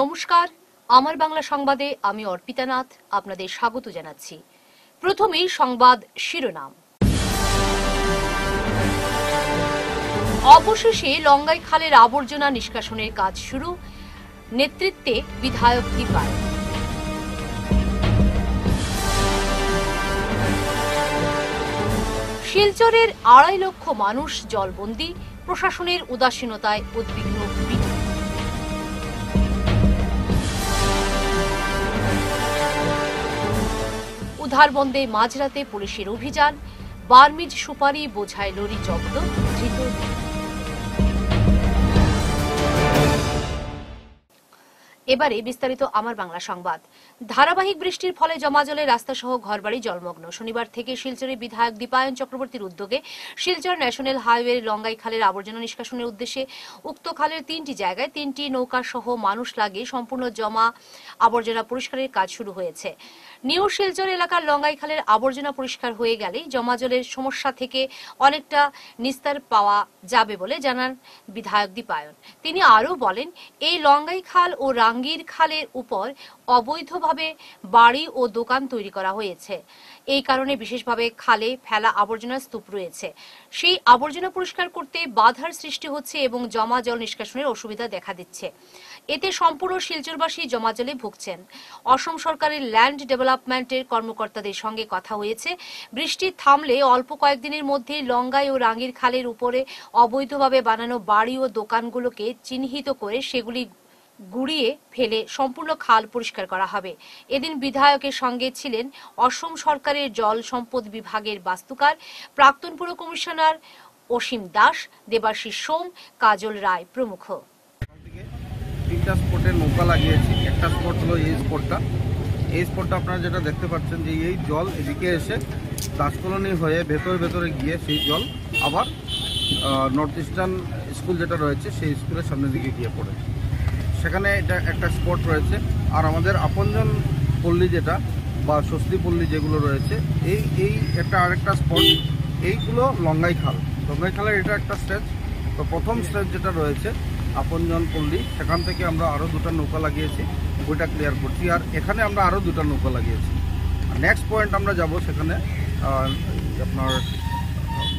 নমস্কার। আমার বাংলা সংবাদে আমি অর্পিতা নাথ, আপনাদের স্বাগত জানাচ্ছি। প্রথমেই সংবাদ শিরোনাম। অবশেষে লঙ্গাই খালের আবর্জনা নিষ্কাশনের কাজ শুরু, নেতৃত্বে বিধায়ক দীপায় শিলচরের আড়াই লক্ষ মানুষ জলবন্দি, প্রশাসনের উদাসীনতায় উদ্বিগ্ন। উদ্ধারবন্দে মাঝরাতে পুলিশের অভিযান। বার্মিজ সুপারি বোঝায় লরি জব্দ। এবারে বিস্তারিত আমার বাংলা সংবাদ। ধারাবাহিক বৃষ্টির ফলে জমা জলে রাস্তা সহ ঘরবাড়ি জলমগ্ন। শনিবার থেকে শিলচরে বিধায়ক দীপায়ন চক্রবর্তীর উদ্যোগে শিলচর ন্যাশনাল হাইওয়ে লঙ্গাই খালের আবর্জনা নিষ্কাশনের উদ্দেশ্যে উক্ত খালের তিনটি জায়গায় তিনটি নৌকা সহ মানুষ লাগিয়ে সম্পূর্ণ জমা আবর্জনা পরিষ্কারের কাজ শুরু হয়েছে। নিউ শিলচর এলাকার লঙ্গাইখালের আবর্জনা পরিষ্কার হয়ে গেলেই জমাজলের সমস্যা থেকে অনেকটা নিস্তার পাওয়া যাবে বলে জানান বিধায়ক দীপায়ন। তিনি আরও বলেন, এই লঙ্গাই খাল ও রাঙ্গির খালের উপর অবৈধভাবে বাড়ি ও দোকান তৈরি করা হয়েছে। এই কারণে বিশেষভাবে খালে, ফেলা আবর্জনার স্তূপ রয়েছে। সেই আবর্জনা পরিষ্কার করতে বাধার সৃষ্টি হচ্ছে এবং জমা জল নিষ্কাশনের অসুবিধা দেখা দিচ্ছে। এতে সম্পূর্ণ শিলচরবাসী জমা জলে ভুগছেন। অসম সরকারের ল্যান্ড ডেভেলপমেন্টের কর্মকর্তাদের সঙ্গে কথা হয়েছে। বৃষ্টি থামলে অল্প কয়েকদিনের মধ্যে লঙ্গাই ও রাঙ্গির খালের উপরে অবৈধভাবে বানানো বাড়ি ও দোকানগুলোকে চিহ্নিত করে সেগুলি গুড়িয়ে ফেলে সম্পূর্ণ খাল পরিষ্কার করা হবে। এদিন বিধায়কের সঙ্গে ছিলেন অসম সরকারের জল সম্পদ বিভাগের বাস্তুকার, প্রাক্তন পুর কমিশনার অসীম দাস, দেবাশিস সোম, কাজল রায় প্রমুখ। তিনটা স্পটে নৌকা লাগিয়েছি। একটা স্পট হলো এই স্পটটা এই স্পটটা আপনারা যেটা দেখতে পাচ্ছেন যে এই জল এদিকে এসে দাসকলোনি হয়ে ভেতরে ভেতরে গিয়ে সেই জল আবার নর্থ ইস্টার্ন স্কুল যেটা রয়েছে, সেই স্কুলের সামনের দিকে গিয়ে পড়ে সেখানে এটা একটা স্পট রয়েছে। আর আমাদের আপনজন পল্লী যেটা, বা স্বস্তি পল্লী যেগুলো রয়েছে, এই এই একটা আরেকটা স্পট এইগুলো লঙ্গাই খাল লঙ্গাই খালের এটা একটা স্টেজ তো প্রথম স্টেজ যেটা রয়েছে, আপনজন পল্লী, সেখান থেকে আমরা আরও দুটো নৌকা লাগিয়েছি, ওইটা ক্লিয়ার করছি। আর এখানে আমরা আরও দুটো নৌকা লাগিয়েছি। নেক্সট পয়েন্ট আমরা যাব সেখানে আপনার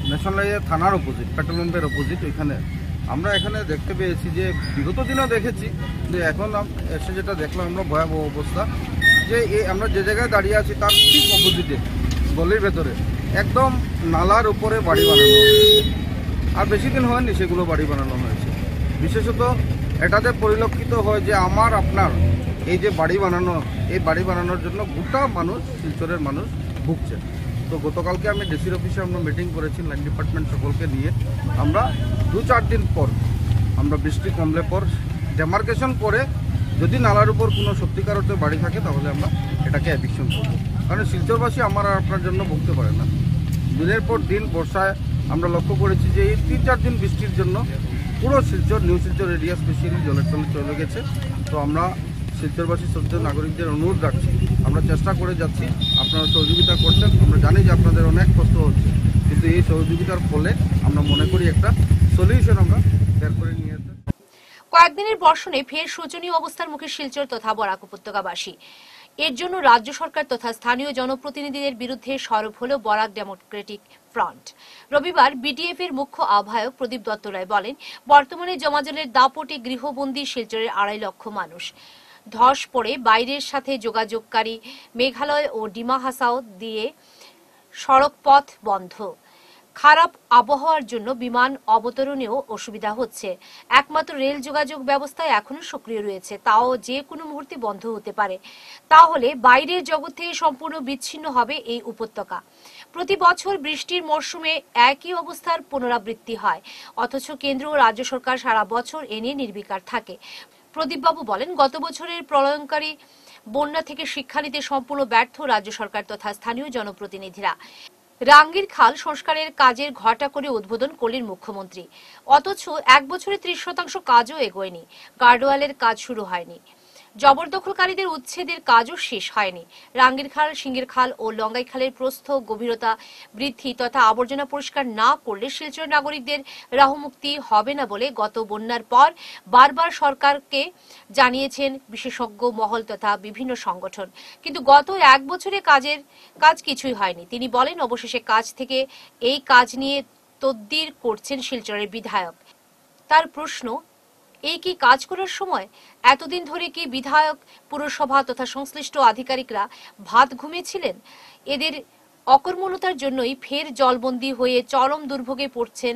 ন্যাশনাল থানার অপোজিট পেট্রোল পাম্পের অপোজিট ওইখানে। আমরা এখানে দেখতে পেয়েছি যে বিগত দিনেও দেখেছি যে এখন এসে যেটা দেখলাম আমরা ভয়াবহ অবস্থা, যে এই আমরা যে জায়গায় দাঁড়িয়ে আছি তার ঠিক অপোজিটে গলির ভেতরে। একদম নালার উপরে বাড়ি বানানো। আর বেশি দিন হয়নি সেগুলো বাড়ি বানানো হয়েছে। বিশেষত এটাতে পরিলক্ষিত হয় যে আমার, আপনার, এই যে বাড়ি বানানো, এই বাড়ি বানানোর জন্য গোটা মানুষ, শিলচরের মানুষ ভুগছে তো গতকালকে আমি ডিসির অফিসে আমরা মিটিং করেছি লাইন ডিপার্টমেন্ট সকলকে নিয়ে। আমরা দু চার দিন পর, আমরা বৃষ্টি কমলে পর ডেমার্কেশন করে যদি নালার উপর কোনো সত্যিকার বাড়ি থাকে, তাহলে আমরা এটাকে অ্যাডিকশন করব। কারণ শিলচরবাসী আমার আর আপনার জন্য ভুগতে পারে না। দিনের পর দিন বর্ষায় আমরা লক্ষ্য করেছি যে এই তিন চার দিন বৃষ্টির জন্য পুরো Silchar, new Silchar area specially জলের তলে চলে গেছে। তো আমরা শিলচরবাসী সচেতন নাগরিকদের অনুরোধ রাখছি। আমরা চেষ্টা করে যাচ্ছি। আপনারা সহযোগিতা করছেন, আমরা জানি যে আপনাদের অনেক কষ্ট হচ্ছে। কিন্তু এই সহযোগিতার ফলে আমরা মনে করি একটা সলিউশন আমরা বের করে নিয়ে কয়েকদিনের বর্ষণে ফের শোচনীয় অবস্থার মুখে শিলচর তথা বরাক উপত্যকাবাসী। এর জন্য রাজ্য সরকার তথা স্থানীয় জনপ্রতিনিধিদের বিরুদ্ধে সরব হল বরাক ডেমোক্রেটিক ফ্রন্ট। রবিবার বিডিএফ এর মুখ্য আহ্বায়ক প্রদীপ দত্ত রায় বলেন, বর্তমানে জমাজলের দাপটে গৃহবন্দী শিলচরের আড়াই লক্ষ মানুষ। ধস পড়ে বাইরের সাথে যোগাযোগকারী মেঘালয় ও ডিমা হাসাও দিয়ে সড়ক পথ বন্ধ। খারাপ আবহাওয়ার জন্য বিমান অবতরণেও অসুবিধা হচ্ছে। একমাত্র রেল যোগাযোগ ব্যবস্থা এখনও সক্রিয় রয়েছে, তাও যে কোনো মুহূর্তে বন্ধ হতে পারে। তাহলে বাইরের জগৎ থেকে সম্পূর্ণ বিচ্ছিন্ন হবে এই উপত্যকা। প্রতি বছর বৃষ্টির মরশুমে একই অবস্থার পুনরাবৃত্তি হয়, অথচ কেন্দ্র ও রাজ্য সরকার সারা বছর এ নিয়ে নির্বিকার থাকে। প্রদীপবাবু বলেন, গত বছরের প্রলয়ঙ্কারী বন্যা থেকে শিক্ষা নিতে সম্পূর্ণ ব্যর্থ রাজ্য সরকার তথা স্থানীয় জনপ্রতিনিধিরা। রাঙ্গির খাল সংস্কারের কাজের ঘটা করে উদ্বোধন করলেন মুখ্যমন্ত্রী। অথচ এক বছরে ত্রিশ শতাংশ কাজও এগোয়নি। গার্ডওয়ালের কাজ শুরু হয়নি। জবরদখলকারীদের উচ্ছেদের কাজও শেষ হয়নি। রাঙ্গির খাল সিঙ্গের খাল ও লঙ্গাই খালের প্রস্থ গভীরতা বৃদ্ধি তথা আবর্জনা পরিষ্কার না করলে শিলচর নাগরিকদের রাহুমুক্তি হবে না বলে গত বন্যার পর বারবার সরকারকে জানিয়েছেন বিশেষজ্ঞ মহল তথা বিভিন্ন সংগঠন। কিন্তু গত এক বছরে কাজের কাজ কিছুই হয়নি। তিনি বলেন, অবশেষে কাজ থেকে এই কাজ নিয়ে তদ্বির করছেন শিলচরের বিধায়ক। তার প্রশ্ন এই কি কাজ করার সময়? এতদিন ধরে কি বিধায়ক, পুরসভা তথা সংশ্লিষ্ট আধিকারিকরা ভাত ঘুমিয়েছিলেন? এদের অকর্মণতার জন্যই ফের জলবন্দি হয়ে চরম দুর্ভোগে পড়ছেন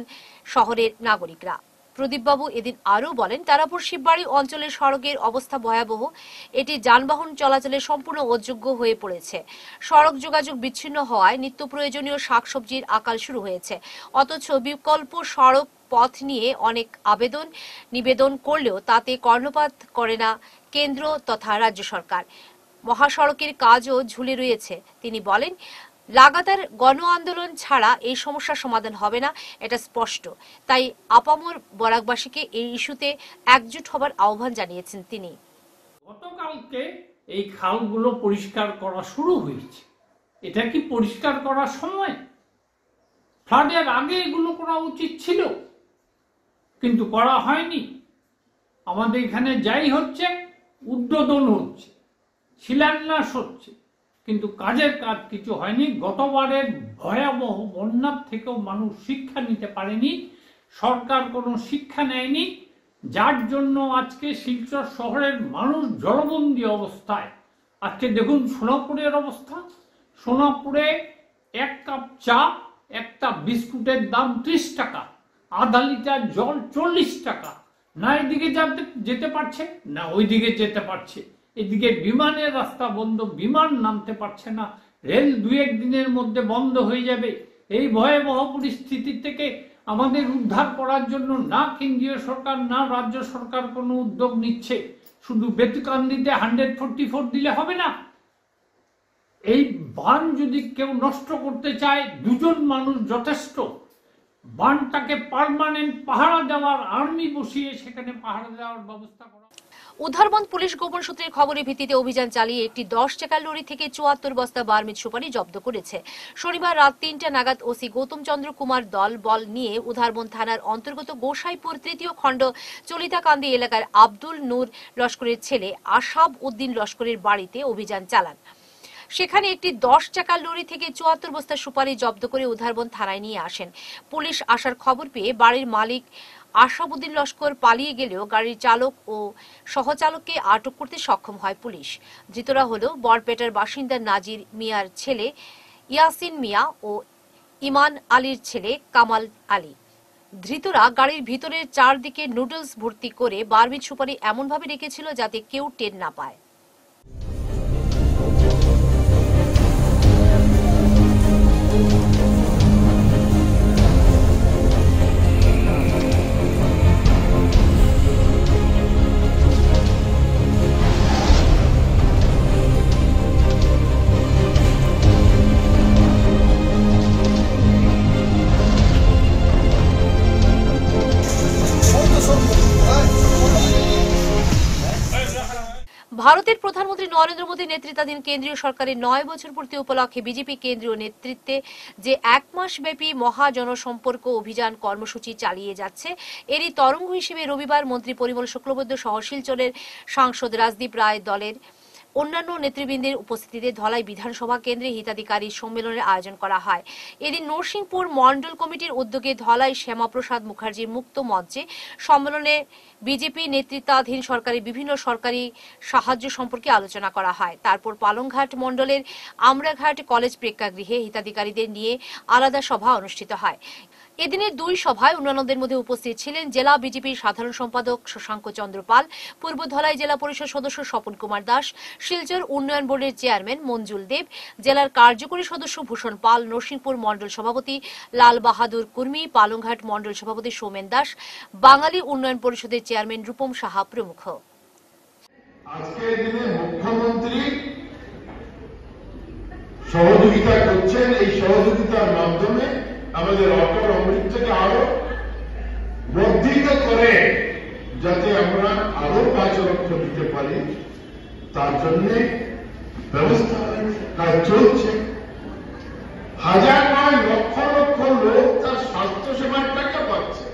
শহরের নাগরিকরা। প্রদীপবাবু এদিন আরও বলেন, তারাপুর শিববাড়ি অঞ্চলের সড়কের অবস্থা ভয়াবহ। এটি যানবাহন চলাচলে সম্পূর্ণ অযোগ্য হয়ে পড়েছে। সড়ক যোগাযোগ বিচ্ছিন্ন হওয়ায় নিত্য প্রয়োজনীয় শাকসবজির আকাল শুরু হয়েছে। অথচ বিকল্প সড়ক পথ নিয়ে অনেক আবেদন, নিবেদন করলেও তাতে কর্ণপাত করে না কেন্দ্র তথা রাজ্য সরকার। মহাসড়কের কাজও ঝুলে রয়েছে, তিনি বলেন। লাগাতার গণ আন্দোলন ছাড়া এই সমস্যার সমাধান হবে না, এটা স্পষ্ট। তাই আপামর বরাকবাসীকে এই ইস্যুতে একজুট হবার আহ্বান জানিয়েছেন তিনি। গতকালকে এই খালগুলো পরিষ্কার করা শুরু হয়েছে। এটা কি পরিষ্কার করার সময়? ফ্লাডের আগে এগুলো করা উচিত ছিল? কিন্তু করা হয়নি। আমাদের এখানে যাই হচ্ছে, উদ্বোধন হচ্ছে, শিলান্যাস হচ্ছে। কিন্তু কাজের কাজ কিছু হয়নি। গতবারের ভয়াবহ বন্যার থেকেও মানুষ শিক্ষা নিতে পারেনি। সরকার কোনো শিক্ষা নেয়নি। যার জন্য আজকে শিলচর শহরের মানুষ জলবন্দী অবস্থায়। আজকে দেখুন সোনাপুরের অবস্থা। সোনাপুরে এক কাপ চা, একটা বিস্কুটের দাম ত্রিশ টাকা। আধা লিটার জল চল্লিশ টাকা। না এদিকে যেতে যেতে পারছে, না ওইদিকে যেতে পারছে। এদিকে বিমানের রাস্তা বন্ধ, বিমান নামতে পারছে না। রেল দু এক দিনের মধ্যে বন্ধ হয়ে যাবে। এই ভয়াবহ পরিস্থিতি থেকে আমাদের উদ্ধার করার জন্য না কেন্দ্রীয় সরকার, না রাজ্য সরকার কোনো উদ্যোগ নিচ্ছে। শুধু বেতুকান্দিতে হান্ড্রেড ফোরটি ফোর দিলে হবে না। এই বান যদি কেউ নষ্ট করতে চায়, দুজন মানুষ যথেষ্ট। বানটাকে পার্মানেন্ট পাহারা দেওয়ার আর্মি বসিয়ে সেখানে পাহারা দেওয়ার ব্যবস্থা করা। উদ্ধারবন্দ পুলিশ গোপন সূত্রের খবরের ভিত্তিতে অভিযান চালিয়ে একটি দশ চাকার লরি থেকে চুয়াত্তর বস্তা বার্মিজ সুপারি জব্দ করেছে। শনিবার রাত তিনটা নাগাদ ওসি গৌতম চন্দ্র কুমার দল বল নিয়ে উদ্ধারবন্দ থানার অন্তর্গত গোসাইপুর তৃতীয় খণ্ড চলিতাকান্দি এলাকার আব্দুল নূর লস্করের ছেলে আশাব উদ্দিন লস্করের বাড়িতে অভিযান চালান। সেখানে একটি দশ চাকার লরি থেকে চুয়াত্তর বস্তা সুপারি জব্দ করে উদ্ধারবন থানায় নিয়ে আসেন। পুলিশ আসার খবর পেয়ে বাড়ির মালিক আশাবুদ্দিন লস্কর পালিয়ে গেলেও গাড়ির চালক ও সহচালককে আটক করতে সক্ষম হয় পুলিশ। ধৃতরা হল বরপেটার বাসিন্দা নাজির মিয়ার ছেলে ইয়াসিন মিয়া ও ইমান আলীর ছেলে কামাল আলী। ধৃতরা গাড়ির ভিতরের চারদিকে নুডলস ভর্তি করে বারবিট সুপারি এমনভাবে রেখেছিল যাতে কেউ টের না পায়। ভারতের প্রধানমন্ত্রী নরেন্দ্র মোদী নেতৃত্বাধীন কেন্দ্রীয় সরকারের নয় বছর পূর্তি উপলক্ষে বিজেপি কেন্দ্রীয় নেতৃত্বে যে এক মাস ব্যাপী মহা জনসম্পর্ক অভিযান কর্মসূচি চালিয়ে যাচ্ছে, এরই তরঙ্গ হিসেবে রবিবার মন্ত্রী পরিমল শুক্লবৈদ্য সহ শিলচরের সাংসদ রাজদীপ রায় দলের অন্যান্য নেতৃবৃন্দের উপস্থিতিতে ধলাই বিধানসভা কেন্দ্রে হিতাধিকারী সম্মেলনের আয়োজন করা হয়। এদিন নরসিংপুর মন্ডল কমিটির উদ্যোগে ধলাই শ্যামাপ্রসাদ মুখার্জির মুক্ত মঞ্চে সম্মেলনে বিজেপি নেতৃত্বাধীন সরকারি বিভিন্ন সরকারি সাহায্য সম্পর্কে আলোচনা করা হয়। তারপর পালংঘাট মন্ডলের আমরাঘাট কলেজ প্রেক্ষাগৃহে হিতাধিকারীদের নিয়ে আলাদা সভা অনুষ্ঠিত হয়। এদিনের দুই সভায় অন্যান্যদের মধ্যে উপস্থিত ছিলেন জেলা বিজেপির সাধারণ সম্পাদক শশাঙ্ক চন্দ্র পাল, পূর্ব ধলাই জেলা পরিষদ সদস্য স্বপন কুমার দাস, শিলচর উন্নয়ন বোর্ডের চেয়ারম্যান মঞ্জুল দেব, জেলার কার্যকরী সদস্য ভূষণ পাল, নরসিংপুর মণ্ডল সভাপতি লাল বাহাদুর কুর্মি, পালংঘাট মণ্ডল সভাপতি সৌমেন দাস, বাঙালি উন্নয়ন পরিষদের চেয়ারম্যান রূপম সাহা প্রমুখ। সহযোগিতা করছেন। এই সহযোগিতার মাধ্যমে আমাদের অটল অমৃতকে আরও বর্ধিত করে যাতে আমরা আরও পাঁচ লক্ষ দিতে পারি, তার জন্য ব্যবস্থা কাজ চলছে। হাজার নয় লক্ষ লক্ষ লোক তার স্বাস্থ্য সেবার টাকা পাচ্ছে।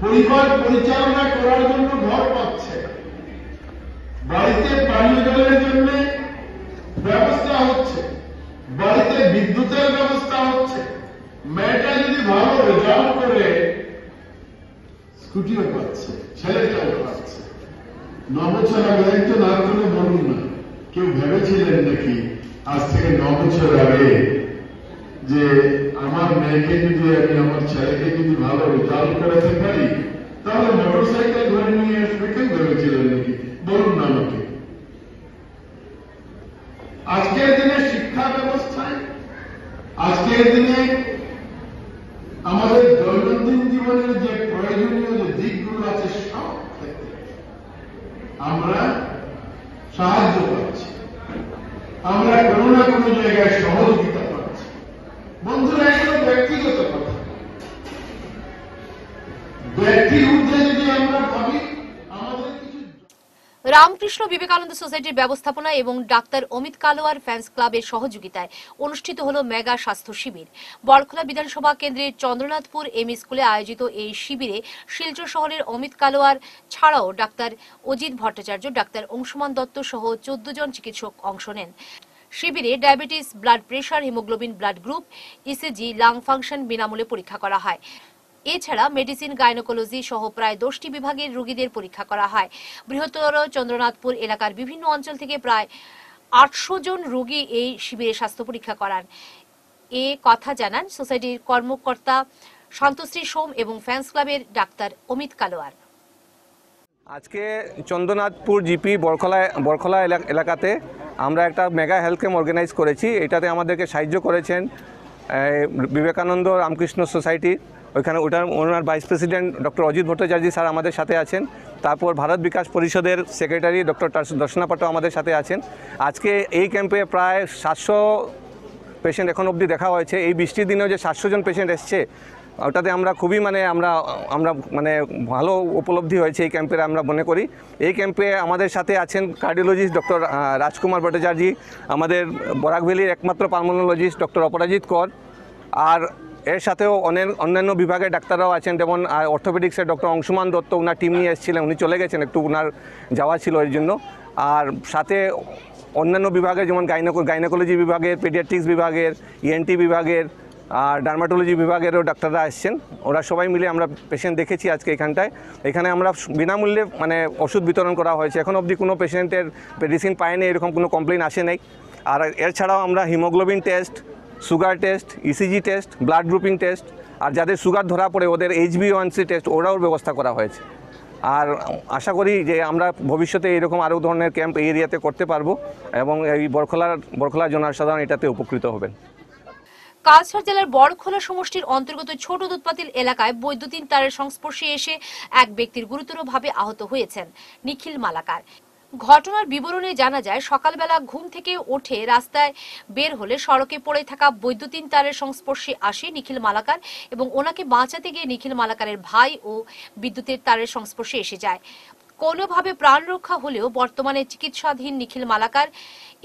পরিবার পরিচালনা করার জন্য ঘর পাচ্ছে। বাড়িতে পানীয় জলের জন্য ব্যবস্থা হচ্ছে। বাড়িতে বিদ্যুতের ব্যবস্থা হচ্ছে। মেয়েটা যদি ভালো রেজাল্ট করে স্কুটিও পাচ্ছে, ছেলেটাও পাচ্ছে। ন বছর আগে একটু না করে বলুন না, কেউ ভেবেছিলেন নাকি আজ থেকে ন বছর আগে যে আমার মেয়েকে যদি আমি আমার ছেলেকে যদি ভালো রেজাল্ট করাতে পারি, তাহলে মোটর সাইকেল ধরে নিয়ে আসবে, কেউ ভেবেছিলেন নাকি? বলুন না আমাকে। আজকের দিনে শিক্ষা ব্যবস্থায়, আজকের দিনে আমাদের দৈনন্দিন জীবনের যে প্রয়োজনীয় যে দিকগুলো আছে সব ক্ষেত্রে আমরা সাহায্য পাচ্ছি আমরা কোনো না কোনো জায়গায় সহযোগিতা পাচ্ছি বন্ধুরা এগুলো ব্যক্তিগত কথা ব্যক্তির ঊর্ধ্বে যদি আমরা ভাবি আমাদের কিছু রামকৃষ্ণ বিবেকানন্দ সোসাইটির ব্যবস্থাপনা এবং ডাক্তার অমিত কালোয়ার ফ্যান্স ক্লাবের সহযোগিতায় অনুষ্ঠিত হল মেগা স্বাস্থ্য শিবির। বরখলা বিধানসভা কেন্দ্রের চন্দ্রনাথপুর এম স্কুলে আয়োজিত এই শিবিরে শিলচর শহরের অমিত কালোয়ার ছাড়াও ডাক্তার অজিত ভট্টাচার্য, ডাক্তার অংশুমান দত্ত সহ চোদ্দ জন চিকিৎসক অংশ নেন। শিবিরে diabetes, blood pressure, haemoglobin blood group ECG lung function বিনামূল্যে পরীক্ষা করা হয়। এছাড়া মেডিসিন গাইনোকোলজি সহ প্রায় দশটি বিভাগের রোগীদের পরীক্ষা করা হয়। বৃহত্তর চন্দ্রনাথপুর এলাকার বিভিন্ন অঞ্চল থেকে প্রায় আটশো জন রোগী এই শিবিরে স্বাস্থ্য পরীক্ষা করান। এ কথা জানান সোসাইটির কর্মকর্তা শান্তশ্রী সোম এবং ফ্যান্স ক্লাবের ডাক্তার অমিত কালোয়ার। আজকে চন্দ্রনাথপুর জিপি বরখলা বরখলা এলা- এলাকাতে আমরা একটা মেগা হেলথ ক্যাম্প অর্গানাইজ করেছি। এটাতে আমাদেরকে সাহায্য করেছেন বিবেকানন্দ রামকৃষ্ণ সোসাইটি। ওইখানে ওটার ওনার vice president doctor Ajit Bhattacharya sir আমাদের সাথে আছেন। তারপর ভারত বিকাশ পরিষদের সেক্রেটারি ডক্টর দর্শনা পাটো আমাদের সাথে আছেন। আজকে এই ক্যাম্পে প্রায় সাতশো পেশেন্ট এখন অবধি দেখা হয়েছে। এই বৃষ্টির দিনেও যে সাতশো জন পেশেন্ট এসছে, ওটাতে আমরা খুবই মানে আমরা আমরা মানে ভালো উপলব্ধি হয়েছে এই ক্যাম্পের আমরা মনে করি। এই ক্যাম্পে আমাদের সাথে আছেন কার্ডিওলজিস্ট ডক্টর রাজকুমার ভট্টাচার্য, আমাদের বরাকভেলির একমাত্র পালমোনোলজিস্ট ডক্টর অপরাজিৎ কর, আর এর সাথেও অনেক অন্যান্য বিভাগের ডাক্তাররাও আছেন, যেমন অর্থোপেডিক্সের ডক্টর অংশুমান দত্ত ওনার টিম নিয়ে এসেছিলেন, উনি চলে গেছেন, একটু ওনার যাওয়া ছিল এর জন্য। আর সাথে অন্যান্য বিভাগের যেমন গাইনোকো গাইনোকোলজি বিভাগের পেডিয়াট্রিক্স বিভাগের ইএনটি বিভাগের, আর ডার্মাটোলজি বিভাগেরও ডাক্তাররা আসছেন। ওরা সবাই মিলে আমরা পেশেন্ট দেখেছি আজকে এখানটায়। এখানে আমরা বিনামূল্যে মানে ওষুধ বিতরণ করা হয়েছে। এখন অবধি কোনো পেশেন্টের মেডিসিন পায়নি, এরকম কোনো কমপ্লেন আসে নাই। আর এছাড়াও আমরা haemoglobin test sugar test ECG test blood grouping test আর যাদের সুগার ধরা পড়ে ওদের এইচবি ওয়ানসি টেস্ট ওরাও ব্যবস্থা করা হয়েছে। আর আশা করি যে আমরা ভবিষ্যতে এরকম আরও ধরনের ক্যাম্প এই এরিয়াতে করতে পারব এবং এই বরখলার, বরখলা জনসাধারণ এটাতে উপকৃত হবেন। কালসার জেলার বড়খোলা সমষ্টির অন্তর্গত ছোট দুধপাতিল এলাকায় বৈদ্যুতিন তারের সংস্পর্শে এসে এক ব্যক্তির গুরুতরভাবে আহত হয়েছেন নিখিল মালাকার। ঘটনার বিবরণে জানা যায়, সকালবেলা ঘুম থেকে ওঠে রাস্তায় বের হলে সড়কে পড়ে থাকা বৈদ্যুতিন তারের সংস্পর্শে আসে নিখিল মালাকার এবং ওনাকে বাঁচাতে গিয়ে নিখিল মালাকারের ভাই ও বিদ্যুতের তারের সংস্পর্শে এসে যায়। কোনোভাবে প্রাণ রক্ষা হলেও বর্তমানে চিকিৎসাধীন নিখিল মালাকার,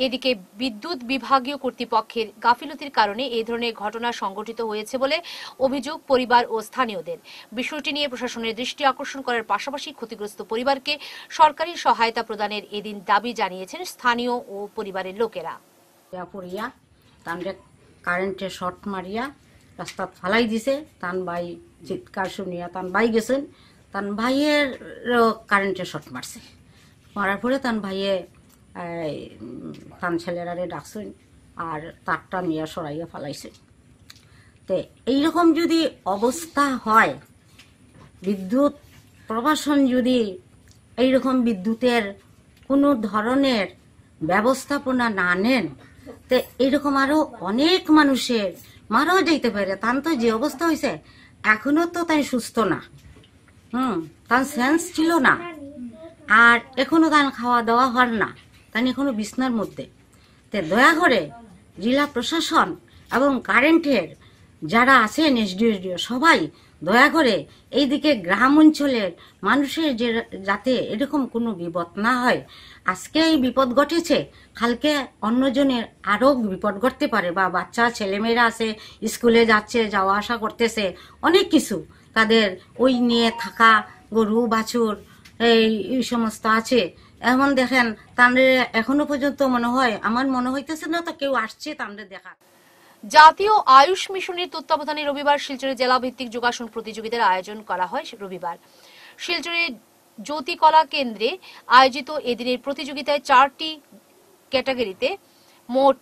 এদিকে বিদ্যুৎ বিভাগীয় কর্তৃপক্ষের গাফিলতির কারণে এই ধরনের ঘটনা সংঘটিত হয়েছে বলে অভিযোগ পরিবার ও স্থানীয়দের। বিষয়টি নিয়ে প্রশাসনের দৃষ্টি আকর্ষণ করার পাশাপাশি ক্ষতিগ্রস্ত পরিবারকে সরকারি সহায়তা প্রদানের এদিন দাবি জানিয়েছেন স্থানীয় ও পরিবারের লোকেরা। পড়িয়া কারেন্টে শর্ট মারিয়া, রাস্তা ফালাই দিছে, তান ভাই চিৎকার শুনিয়া তান ভাই গেছেন তান ভাইয়ের কারেন্টে শর্ট মারছে। মারার পরে তান ভাইয়ে তান ছেলেরারে ডাকছেন, আর তারটা নিয়ে সরাইয়া ফালাইছে। তে, এইরকম যদি অবস্থা হয়, বিদ্যুৎ প্রবাসন যদি এইরকম বিদ্যুতের কোনো ধরনের ব্যবস্থাপনা না নেন, তো এরকম আরও অনেক মানুষের মারাও যাইতে পারে। তার তো যে অবস্থা হয়েছে এখনও তো তাই সুস্থ না। হুম, তার সেন্স ছিল না। আর এখনও তার খাওয়া দাওয়া হর না। তান এখনও বিছনার মধ্যে। তে দয়া করে জেলা প্রশাসন এবং কারেন্টের যারা আছেন এসডিও সবাই দয়া করে এইদিকে গ্রাম অঞ্চলের মানুষের যে যাতে এরকম কোনো বিপদ না হয়, আজকে এই বিপদ ঘটেছে। কালকে অন্যজনের আরও বিপদ ঘটতে পারে বা বাচ্চা, ছেলেমেয়েরা আছে, স্কুলে যাচ্ছে, যাওয়া আসা করতেছে, অনেক কিছু। তাদের ওই নিয়ে থাকা গরু, বাছুর, এই সমস্ত আছে। এখন দেখেন তাদের এখনও পর্যন্ত মনে হয়, আমার মনে হইতেছে না তো কেউ আসছে তাদের দেখা জাতীয় আয়ুষ মিশনের তত্ত্বাবধানে রবিবার শিলচরে জেলা ভিত্তিক যোগাসন প্রতিযোগিতার আয়োজন করা হয় রবিবার। শিলচরে জ্যোতি কলা কেন্দ্রে আয়োজিত এদিনের প্রতিযোগিতায় চারটি ক্যাটাগরিতে মোট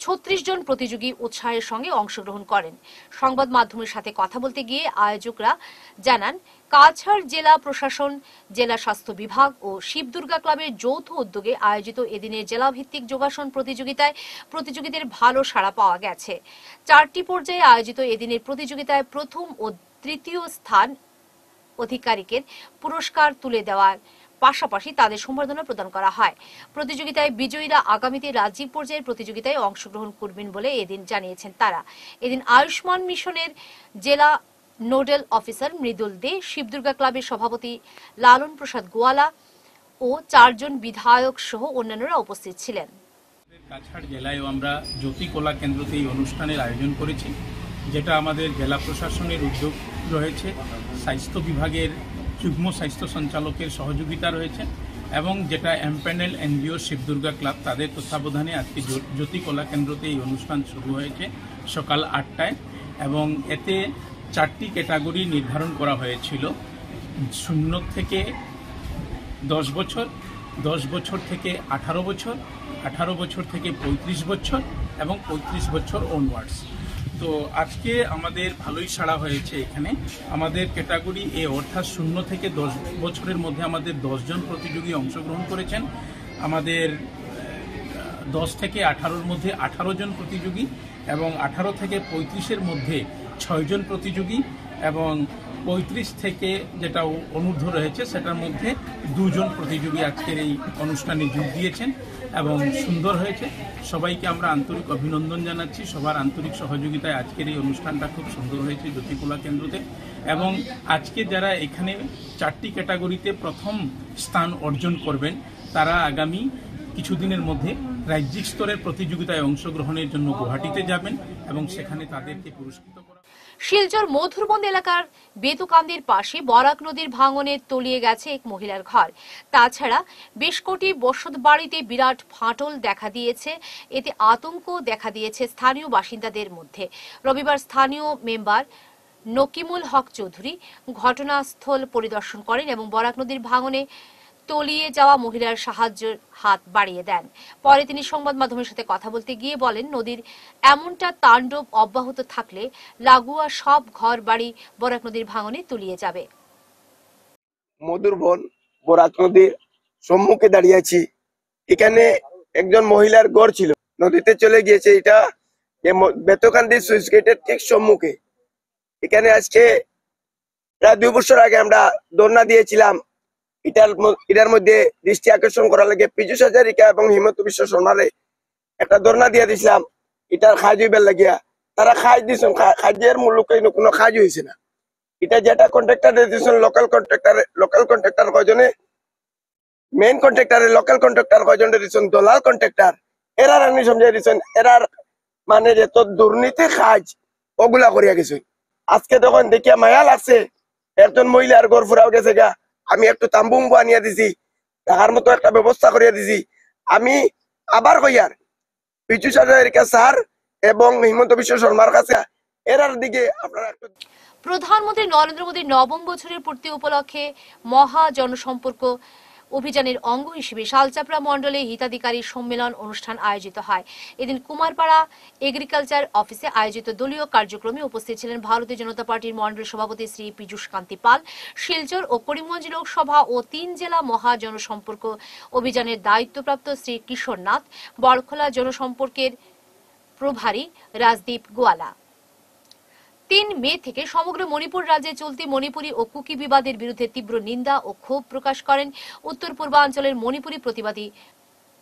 ছত্রিশ জন প্রতিযোগী উৎসাহের সঙ্গে অংশগ্রহণ করেন। সংবাদ মাধ্যমের সাথে কথা বলতে গিয়ে আয়োজকরা জানান, কাছাড় জেলা প্রশাসন, জেলা স্বাস্থ্য বিভাগ ও শিবদুর্গা ক্লাবের যৌথ উদ্যোগে আয়োজিত এদিনের জেলাভিত্তিক যোগাসন প্রতিযোগিতায় প্রতিযোগীদের ভালো সাড়া পাওয়া গেছে। চারটি পর্যায়ে আয়োজিত এদিনের প্রতিযোগিতায় প্রথম ও তৃতীয় স্থান অধিকারীকে পুরস্কার তুলে দেওয়ার পাশাপাশি তাদের সম্বর্ধনা প্রদান করা হয়। প্রতিযোগিতায় বিজয়ীরা আগামীতে রাজ্যিক পর্যায়ের প্রতিযোগিতায় অংশগ্রহণ করবেন বলে এদিন জানিয়েছেন তারা। এদিন আয়ুষ্মান মিশনের জেলা নোডেল অফিসার মৃদুল দে, শিবদুর্গা ক্লাবের সভাপতি লালন প্রসাদ গোয়ালা ও চারজন বিধায়ক সহ অন্যান্যরা উপস্থিত ছিলেন। কাছাড় জেলায়ও আমরা জ্যোতি কলা কেন্দ্রতে এই অনুষ্ঠানের আয়োজন করেছি, যেটা আমাদের জেলা প্রশাসনের উদ্যোগ রয়েছে। স্বাস্থ্য বিভাগের যুগ্ম স্বাস্থ্য সঞ্চালকের সহযোগিতা রয়েছে এবং যেটা এমপ্যানেল এনজিও শিবদুর্গা ক্লাব, তাদের তত্ত্বাবধানে আজকে জ্যো- জ্যোতি কলা কেন্দ্রতে এই অনুষ্ঠান শুরু হয়েছে সকাল আটটায় এবং এতে চারটি ক্যাটাগরি নির্ধারণ করা হয়েছিল। শূন্য থেকে দশ বছর দশ বছর থেকে আঠারো বছর আঠারো বছর থেকে পঁয়ত্রিশ বছর এবং পঁয়ত্রিশ বছর অনওয়ার্ডস তো আজকে আমাদের ভালোই সাড়া হয়েছে এখানে। আমাদের ক্যাটাগরি এ অর্থাৎ শূন্য থেকে দশ বছরের মধ্যে আমাদের দশজন প্রতিযোগী অংশগ্রহণ করেছেন। আমাদের দশ থেকে আঠারোর মধ্যে আঠারো জন প্রতিযোগী এবং আঠারো থেকে পঁয়ত্রিশের মধ্যে ছয়জন প্রতিযোগী এবং পঁয়ত্রিশ থেকে যেটা অনূর্ধ্ব রয়েছে, সেটার মধ্যে দুজন প্রতিযোগী আজকের এই অনুষ্ঠানে যোগ দিয়েছেন এবং সুন্দর হয়েছে। সবাইকে আমরা আন্তরিক অভিনন্দন জানাচ্ছি। সবার আন্তরিক সহযোগিতায় আজকের এই অনুষ্ঠানটা খুব সুন্দর হয়েছে জ্যোতিকোলা কেন্দ্রতে। এবং আজকে যারা এখানে চারটি ক্যাটাগরিতে প্রথম স্থান অর্জন করবেন, তারা আগামী কিছুদিনের মধ্যে রাজ্যিক স্তরের প্রতিযোগিতায় অংশগ্রহণের জন্য গুয়াহাটিতে যাবেন এবং সেখানে তাদেরকে পুরস্কৃত শিলচর মধুরবন্দ এলাকার বেতুকান্দির পাশে বরাক নদীর ভাঙনে তলিয়ে গেছে এক মহিলার ঘর। তাছাড়া বেশ কোটি বসত বাড়িতে বিরাট ফাটল দেখা দিয়েছে। এতে আতঙ্ক দেখা দিয়েছে স্থানীয় বাসিন্দাদের মধ্যে। রবিবার স্থানীয় মেম্বার নকিমুল হক চৌধুরী ঘটনাস্থল পরিদর্শন করেন এবং বরাক নদীর ভাঙনে তলিয়ে যাওয়া মহিলার সাহায্যের হাত বাড়িয়ে দেন। পরে তিনি সংবাদ মাধ্যমের সাথে কথা বলতে গিয়ে বলেন, নদীর এমনটা তাণ্ডব অব্যাহত থাকলে লাগোয়া সব ঘর বাড়ি বরাক নদীর ভাঙনে তলিয়ে যাবে। মধুর বন, বরাক নদীর সম্মুখে দাঁড়িয়ে আছি। এখানে একজন মহিলার ঘর ছিল। নদীতে চলে গিয়েছে এটা। বেতকান্দি সুইচ গেটের ঠিক সম্মুখে। এখানে আজকে প্রায় দুই বছর আগে আমরা দৌড়না দিয়েছিলাম। এটার মধ্যে দৃষ্টি আকর্ষণ করার লাগে পীযুষ হাজারিকা এবং হিমন্ত বিশ্ব শর্মারে একটা দৌড়না দিয়ে দিছিলাম। এটার খাজ হইবার লাগিয়া তারা খাজ খা- খাজের মূল্য কোনো খাজ হয়েছে না। এটা যেটা কন্ট্রাক্টর দিয়েছেন লোকাল কন্ট্রাক্টর লোকাল কন্ট্রাক্টর কজনে মেইন কন্ট্রাক্টরে লোকাল কন্ট্রাক্টর কজনে দিয়েছেন? দলাল কন্ট্রাক্টর এরার আমি সমঝাই দিয়েছেন। এরার মানে যে তোর দুর্নীতি কাজ ওগুলা করিয়া গেছে। আজকে তখন দেখিয়া মায়া লাগছে, একজন মহিলার ঘর ফুরাও গেছে গা। আমি একটু তাম্বুম আনিয়া দিছি, তাহার মতো একটা ব্যবস্থা করিয়া দিছি। আমি আবার কইয়ার, পিচু সাজারিকা স্যার এবং হিমন্ত বিশ্ব শর্মার কাছে এরার দিকে আপনারা একটু প্রধানমন্ত্রী নরেন্দ্র মোদীর নবম বছরের পূর্তি উপলক্ষে মহা জনসম্পর্ক অভিযানের অঙ্গ হিসেবে শালচাপড়া মণ্ডলে হিতাধিকারী সম্মেলন অনুষ্ঠান আয়োজিত হয়। এদিন কুমারপাড়া এগ্রিকালচার অফিসে আয়োজিত দলীয় কার্যক্রমে উপস্থিত ছিলেন ভারতীয় জনতা পার্টির মণ্ডল সভাপতি শ্রী পীযূষ কান্তি পাল। শিলচর ও করিমগঞ্জ লোকসভা ও তিন জেলা মহা জনসম্পর্ক অভিযানের দায়িত্বপ্রাপ্ত শ্রী কিশোর নাথ বরখলা জনসম্পর্কের প্রভারী রাজদীপ গোয়ালা। তিন মে থেকে সমগ্র মণিপুর রাজ্যে চলতি মণিপুরী ও কুকি বিবাদের বিরুদ্ধে তীব্র নিন্দা ও ক্ষোভ প্রকাশ করেন উত্তর পূর্বাঞ্চলের মণিপুরী প্রতিবাদী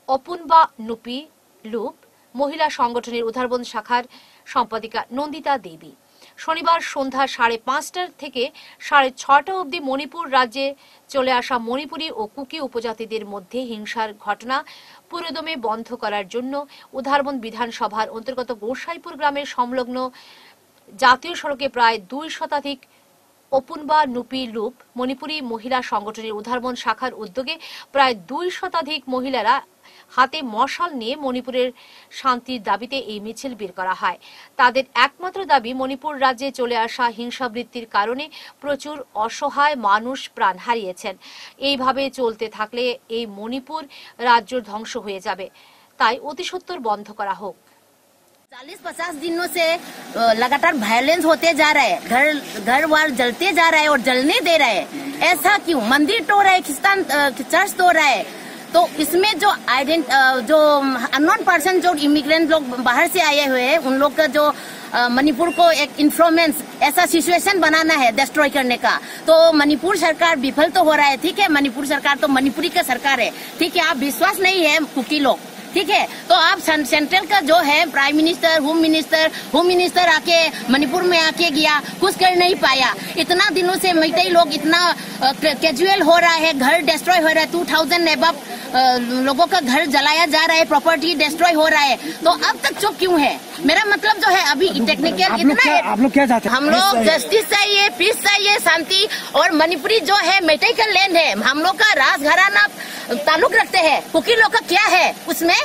অপুনবা নুপি লুপ, মহিলা সংগঠনের উদারবন শাখার সম্পাদিকা নন্দিতা দেবী। শনিবার সন্ধ্যা সাড়ে পাঁচটার থেকে সাড়ে ছটা অবধি মণিপুর রাজ্যে চলে আসা মণিপুরী ও কুকি উপজাতিদের মধ্যে হিংসার ঘটনা পুরোদমে বন্ধ করার জন্য উধারবন বিধানসভার অন্তর্গত গোসাইপুর গ্রামের সংলগ্ন জাতীয় সড়কে প্রায় দুই শতাধিক অপুনবা নুপি লুপ মণিপুরী মহিলা সংগঠনের উদারবন শাখার উদ্যোগে প্রায় দুই শতাধিক মহিলারা হাতে মশাল নিয়ে মণিপুরের শান্তির দাবিতে এই মিছিল বের করা হয়। তাদের একমাত্র দাবি, মণিপুর রাজ্যে চলে আসা হিংসাবৃত্তির কারণে প্রচুর অসহায় মানুষ প্রাণ হারিয়েছেন। এইভাবে চলতে থাকলে এই মণিপুর রাজ্য ধ্বংস হয়ে যাবে। তাই অতিসত্বর বন্ধ করা হোক। चालीस पचास दिनों से लगातार वायलेंस होते जा रहा है। घर घर वार जलते जा रहा है और जलने दे रहा है। ऐसा क्यों? मंदिर तो रहा है खिस्तान चर्च तो रहा है। तो इसमें जो आइडेंट जो अननोन पर्सन जो इमिग्रेंट लोग बाहर से आए हुए हैं, उन लोग का जो मणिपुर को एक इन्फ्लुएंस ऐसा सिचुएशन बनाना है डिस्ट्रॉय करने का। तो मणिपुर सरकार विफल तो हो रहा है, ठीक है? मणिपुर सरकार तो मणिपुरी का सरकार है। ठीक है, आप विश्वास नहीं है कुकी लोग। ठीक है? तो आप सेंट्रल का जो है prime minister home minister home minister आके मणिपुर में आके गया कुछ कर नहीं पाया। इतना दिनों से मैतई लोग इतना कैजुअल हो रहा है घर डिस्ट्रॉय हो रहा है टू थाउज़ेंड एबव लोगों का घर जलाया जा रहा है प्रॉपर्टी डिस्ट्रॉय हो रहा है। तो अब तक चुप क्यों है? मेरा मतलब जो है अभी टेक्निकल इतना है आप लोग क्या चाहते हैं? हम लोग जस्टिस चाहिए पीस चाहिए शांति और मणिपुरी जो है मेटई का लैंड है। हम लोग का राज घराना ताल्लुक रखते हैं। कुकी लोग का क्या है? उसमें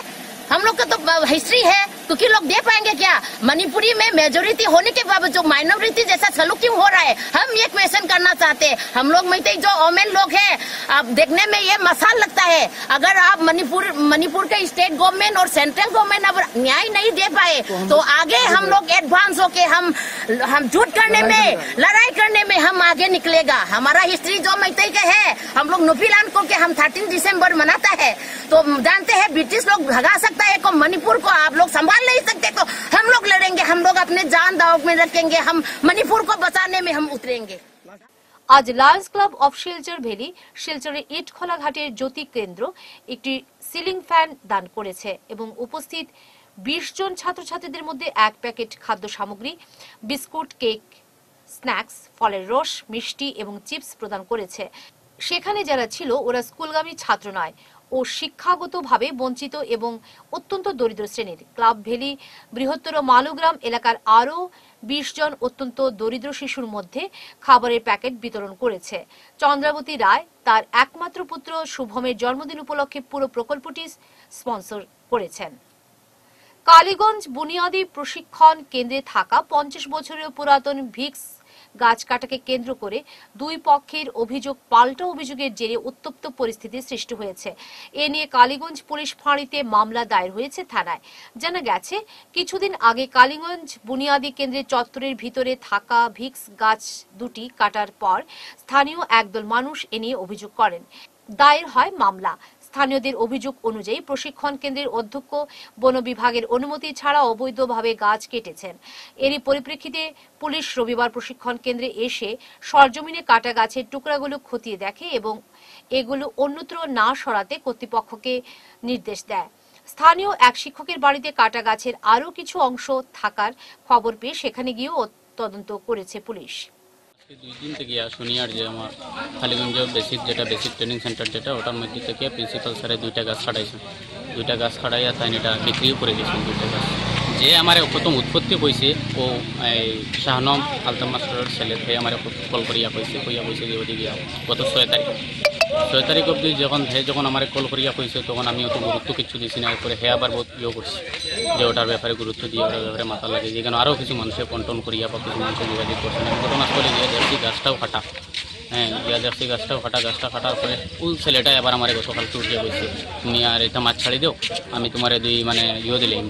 हम लोग का तो हिस्ट्री है। कुकी लोग दे पाएँगे क्या? मणिपुरी में मेजोरिटी होने के बावजूद माइनॉरिटी जैसा सलूक क्यों हो रहा है? हम ये क्वेश्चन करना चाहते हैं। हम लोग में जो ओमेन लोग हैं अब देखने में ये मसाल लगता है। अगर आप मणिपुर मणिपुर के स्टेट गवर्नमेंट और सेंट्रल गवर्नमेंट अब न्याय नहीं दे पाए तो आगे हम लोग एडवांस होके हम हम झूठ करने में लड़ाई करने में हम आगे निकलेगा। हमारा हिस्ट्री जो मैतई का है हम लोग नुफीलान को के हम थर्टीन दिसंबर मनाता है। तो जानते हैं ब्रिटिश लोग भगा सकता है को मणिपुर को आप लोग संभाल नहीं सकते तो हम लोग लड़ेंगे हम लोग अपने जान दाव में रखेंगे हम मणिपुर को बचाने में हम उतरेंगे আজ Lions club of Silchar valley শিলচরের ইটখোলা ঘাটের জ্যোতি কেন্দ্র একটি সিলিং ফ্যান দান করেছে এবং উপস্থিত বিশ জন ছাত্রছাত্রীদের মধ্যে এক প্যাকেট খাদ্য সামগ্রী বিস্কুট কেক স্ন্যাক্স ফলের রস মিষ্টি এবং চিপস প্রদান করেছে সেখানে যারা ছিল ওরা স্কুলগামী ছাত্র নয় ও শিক্ষাগতভাবে বঞ্চিত এবং অত্যন্ত দরিদ্র শ্রেণির। ক্লাব ভ্যালি বৃহত্তর মালুগ্রাম এলাকার আরও বিশ জন অত্যন্ত দরিদ্র শিশুর মধ্যে খাবারের প্যাকেট বিতরণ করেছে। চন্দ্রাবতী রায় তার একমাত্র পুত্র শুভমের জন্মদিন উপলক্ষে পুরো প্রকল্পটি স্পন্সর করেছেন। কালীগঞ্জ বুনিয়াদী প্রশিক্ষণ কেন্দ্রে থাকা পঞ্চাশ বছরের পুরাতন ভিক্স গাছ কাটাকে কেন্দ্র করে দুই পক্ষের অভিযোগ, পাল্টা অভিযোগের জেরে উত্তপ্ত পরিস্থিতি সৃষ্টি হয়েছে। এ নিয়ে কালীগঞ্জ পুলিশ ফাঁড়িতে মামলা দায়ের হয়েছে থানায়। জানা গেছে, কিছুদিন আগে কালীগঞ্জ বুনিয়াদী কেন্দ্রের চত্বরের ভিতরে থাকা ভিক্স গাছ দুটি কাটার পর স্থানীয় একদল মানুষ এ নিয়ে অভিযোগ করেন। দায়ের হয় মামলা। স্থানীয়দের অভিযোগ অনুযায়ী প্রশিক্ষণ কেন্দ্রের অধ্যক্ষ বন বিভাগের অনুমতি ছাড়া অবৈধভাবে গাছ কেটেছেন। এরই পরিপ্রেক্ষিতে পুলিশ রবিবার প্রশিক্ষণ কেন্দ্রে এসে সরজমিনে কাটা গাছের টুকরাগুলো খতিয়ে দেখে এবং এগুলো অন্যত্র না সরাতে কর্তৃপক্ষকে নির্দেশ দেয়। স্থানীয় এক শিক্ষকের বাড়িতে কাটা গাছের আরও কিছু অংশ থাকার খবর পেয়ে সেখানে গিয়েও তদন্ত করেছে পুলিশ। দুই দিন থেকে শনিবার যে আমার খালিগঞ্জ বেসিক যেটা বেসিক ট্রেনিং সেন্টার যেটা, ওটার মধ্যে থেকে প্রিন্সিপাল স্যারে দুইটা গাছ ছাড়াইছে দুইটা গাছ ছাড়াইয়া তাই এটা বিক্রিও করে দিয়েছেন দুইটা গাছ যে আমার প্রথম উৎপত্তি হয়েছে ও এই শাহনম আলতাম মাস্টারের ছেলে আমার কল করিয়া কইছে, কইয়া কইছে যে ওদিকে। গত ছয় তারিখ ছয় তারিখ অবধি যখন হে যখন আমার কল করিয়া কইছে, তখন আমি অত গুরুত্ব কিছু দিছি না। এরপরে হে আবার বহুত ইয়ে করছি যে ওটার ব্যাপারে গুরুত্ব দিয়ে, ওটার ব্যাপারে মাথা লাগে যেখানে আরও কিছু মানুষের কন্ট্রোল করিয়া বা কিছু মানুষের যোগাযোগ করছে। না ঘটনাস্থলে গিয়ে দেখছি গাছটাও কাটা হ্যাঁ গিয়া দেখছি গাছটাও কাটা গাছটা কাটার পরে ওই ছেলেটা এবার আমার গতকাল দিয়ে বলছে তুমি আর এটা মাছ ছাড়ি দিও, আমি তোমার দুই মানে ইয়ে দিলাম।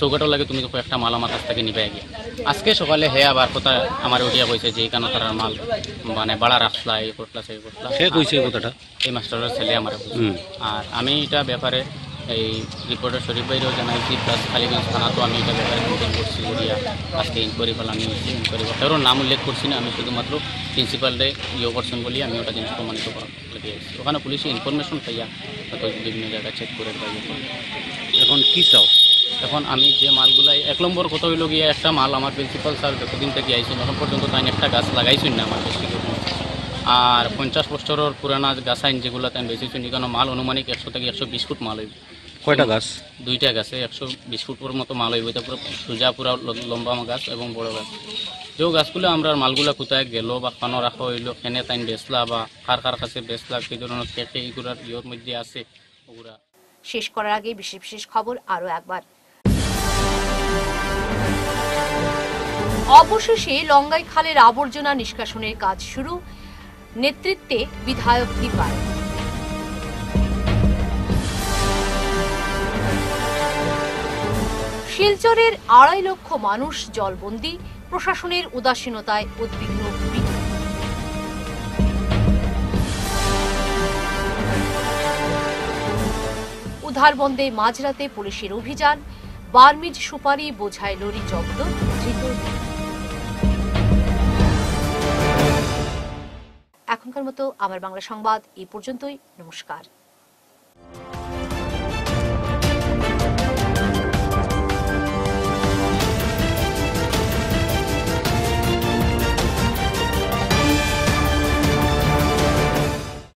চৌকাটাও লাগে তুমি কয়েকটা মাল আমার কাছ থেকে নিবে গিয়ে আজকে সকালে হে আবার কথা আমার উঠিয়া কইছে যে কেন তার মাল মানে বাড়া রাখলা এই করলা সেই করলা সে কইছে কথাটা? এই মাস্টারের ছেলে আমার আর আমি এটা ব্যাপারে এই রিপোর্টার শরীফ ভাইরেও জানাইছি প্লাস কালীগঞ্জ থানা তো আমি এটা ব্যাপারে কমপ্লেন করছি করিয়া আজকে ইনকোয়ারি করলাম আমি ইনকোয়ারি কারোর নাম উল্লেখ করছি না আমি শুধুমাত্র প্রিন্সিপালরে ইয়ে করছেন বলি আমি ওটা জিনিস প্রমাণিত করা ওখানে পুলিশে ইনফরমেশন পাইয়া তো বিভিন্ন জায়গায় চেক করে পাইয়া এখন কি চাও? এখন আমি যে মালগুলাই এক নম্বর কত হইল গিয়ে একটা মাল আমার প্রিন্সিপাল স্যার যতদিন থেকে আইসেন এখন পর্যন্ত তাই একটা গাছ লাগাইছুন না আমার ডিস্ট্রিক্টের আর পঞ্চাশ বছরের পুরানা গাছ আইন যেগুলো তাই বেঁচেছি এখানে মাল অনুমানিক একশো থেকে একশো বিশ ফুট মাল হইব। কয়টা গাছ? দুইটা গাছে একশো বিশ ফুটের মতো মাল হইব। এটা পুরো সোজা পুরা লম্বা গাছ এবং বড় গাছ। যে গাছগুলো আমরা মালগুলা কোথায় গেল বা খানো রাখা হইল খেনে তাইন বেচলা বা কার কার কাছে বেচলা কি ধরনের খেতে এইগুলার ইয়ের মধ্যে আছে ওগুলা। শেষ করার আগে বিশেষ বিশেষ খবর আরও একবার। অবশেষে লঙ্গাই খালের আবর্জনা নিষ্কাশনের কাজ শুরু। নেতৃত্বে বিধায়ক দীপায় শিলচরের আড়াই লক্ষ মানুষ জলবন্দি, প্রশাসনের উদাসীনতায় উদ্বিগ্ন উদ্ধারবন্দে মাঝরাতে পুলিশের অভিযান, বার্মিজ সুপারি বোঝায় লরি জব্দ এখনকার মতো আমার বাংলা সংবাদ, এই পর্যন্তই, নমস্কার।